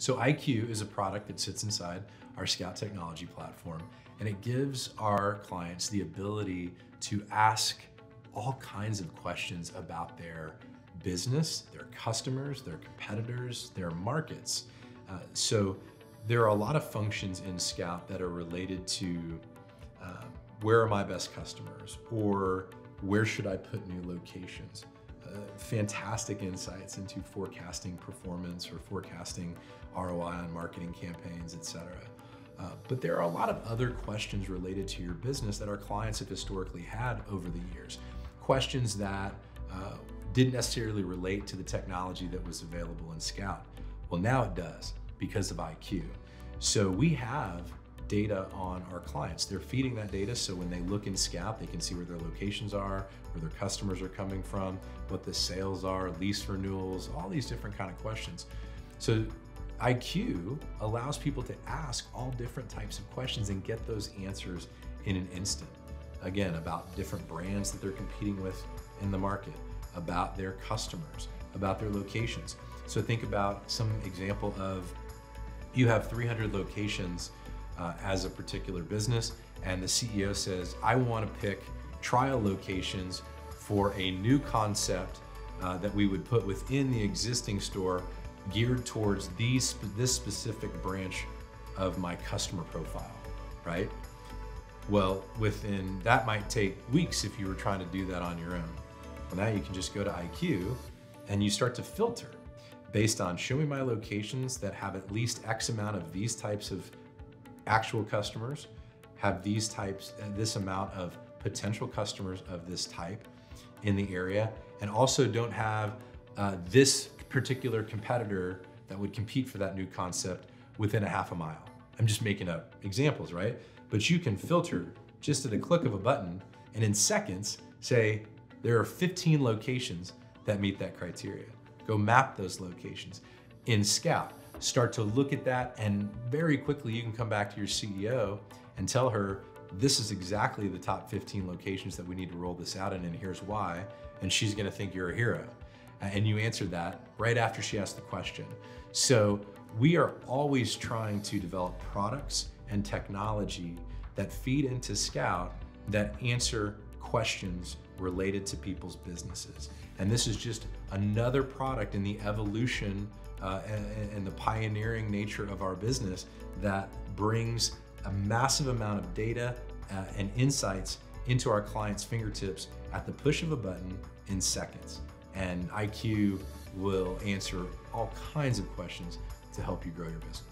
So IQ is a product that sits inside our Scout technology platform, and it gives our clients the ability to ask all kinds of questions about their business, their customers, their competitors, their markets. Uh, so there are a lot of functions in Scout that are related to uh, where are my best customers or where should I put new locations. Fantastic insights into forecasting performance or forecasting ROI on marketing campaigns, et cetera. Uh, but there are a lot of other questions related to your business that our clients have historically had over the years. Questions that uh, didn't necessarily relate to the technology that was available in Scout. Well, now it does because of IQ. So we have data on our clients. They're feeding that data so when they look in Scout, they can see where their locations are, where their customers are coming from, what the sales are, lease renewals, all these different kind of questions. So IQ allows people to ask all different types of questions and get those answers in an instant. Again, about different brands that they're competing with in the market, about their customers, about their locations. So think about some example of you have 300 locations uh, as a particular business, and the CEO says, I want to pick trial locations for a new concept uh, that we would put within the existing store geared towards these this specific branch of my customer profile, right? Well, within that might take weeks if you were trying to do that on your own. Well, now you can just go to IQ and you start to filter based on show me my locations that have at least X amount of these types of actual customers, have these types, uh, this amount of potential customers of this type in the area, and also don't have uh, this particular competitor that would compete for that new concept within a half a mile. I'm just making up examples, right? But you can filter just at a click of a button and in seconds say, there are 15 locations that meet that criteria. Go map those locations. In Scout, start to look at that and very quickly you can come back to your CEO and tell her, this is exactly the top 15 locations that we need to roll this out in and here's why. And she's gonna think you're a hero. And you answered that right after she asked the question. So we are always trying to develop products and technology that feed into Scout that answer questions related to people's businesses. And this is just another product in the evolution uh, and, and the pioneering nature of our business that brings a massive amount of data uh, and insights into our clients' fingertips at the push of a button in seconds. And IQ will answer all kinds of questions to help you grow your business.